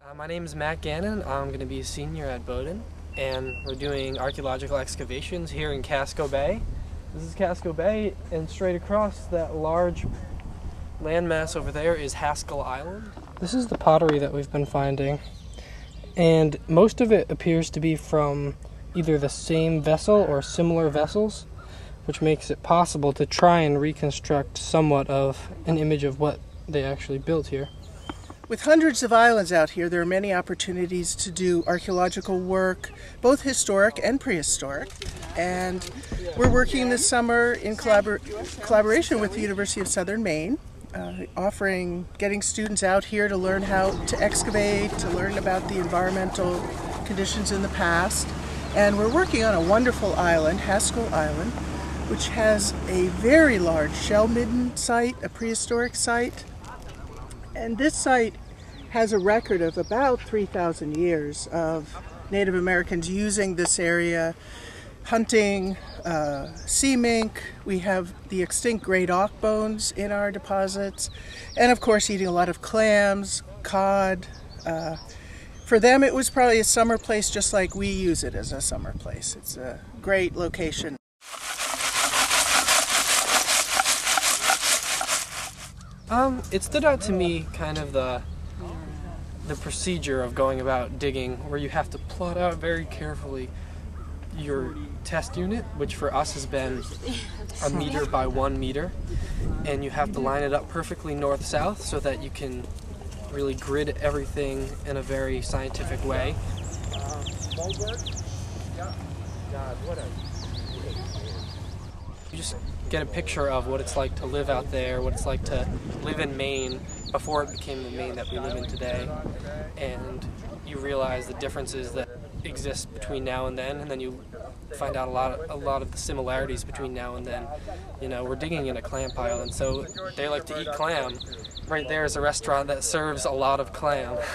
Uh, my name is Matt Gannon. I'm going to be a senior at Bowdoin, and we're doing archaeological excavations here in Casco Bay. This is Casco Bay, and straight across that large landmass over there is Haskell Island. This is the pottery that we've been finding, and most of it appears to be from either the same vessel or similar vessels, which makes it possible to try and reconstruct somewhat of an image of what they actually built here. With hundreds of islands out here, there are many opportunities to do archaeological work, both historic and prehistoric. And we're working this summer in collabor- collaboration with the University of Southern Maine, uh, offering, getting students out here to learn how to excavate, to learn about the environmental conditions in the past. And we're working on a wonderful island, Haskell Island, which has a very large shell midden site, a prehistoric site and this site has a record of about 3,000 years of Native Americans using this area, hunting, uh, sea mink. We have the extinct great auk bones in our deposits, and of course, eating a lot of clams, cod. Uh, for them, it was probably a summer place just like we use it as a summer place. It's a great location. Um, it stood out to me kind of the the procedure of going about digging where you have to plot out very carefully your test unit, which for us has been a meter by one meter, and you have to line it up perfectly north south so that you can really grid everything in a very scientific way. You just get a picture of what it's like to live out there, what it's like to live in Maine before it became the Maine that we live in today, and you realize the differences that exist between now and then, and then you find out a lot of, a lot of the similarities between now and then. You know, we're digging in a clam pile, and so they like to eat clam. Right there is a restaurant that serves a lot of clam.